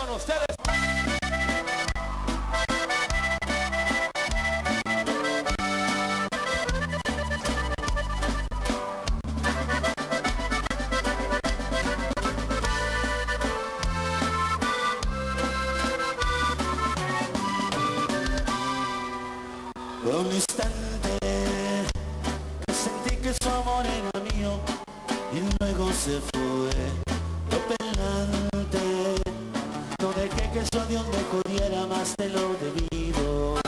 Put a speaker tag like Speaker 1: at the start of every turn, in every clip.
Speaker 1: con ustedes.
Speaker 2: Un instante sentí que su amor era mío y luego se fue que su adiós me jodiera más de lo debido.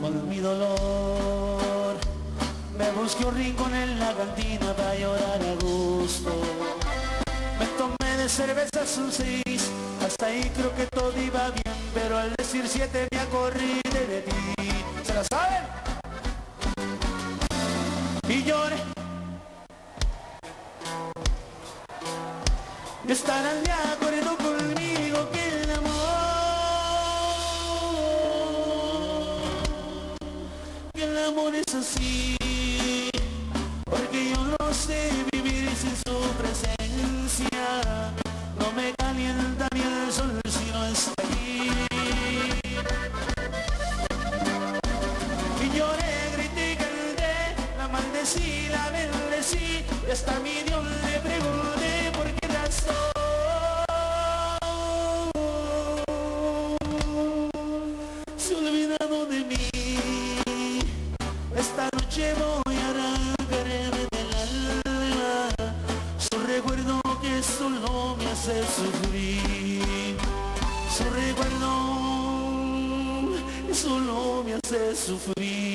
Speaker 2: Con mi dolor me busqué un rincón en la cantina para llorar a gusto. Me tomé de cervezas un seis, hasta ahí creo que todo iba bien, pero al decir siete me acordé de ti. ¿Se la saben? Y lloré. Estarán de acuerdo conmigo maldecí, la bendecí, y hasta mi Dios le pregunté por qué razón se olvidado de mí. Esta noche voy a arrancarme del alma su recuerdo que solo me hace sufrir. Su recuerdo que solo me hace sufrir.